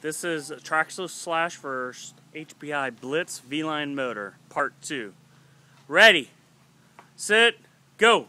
This is a Traxxas Slash for HPI Blitz V-Line motor, part 2. Ready, sit, go!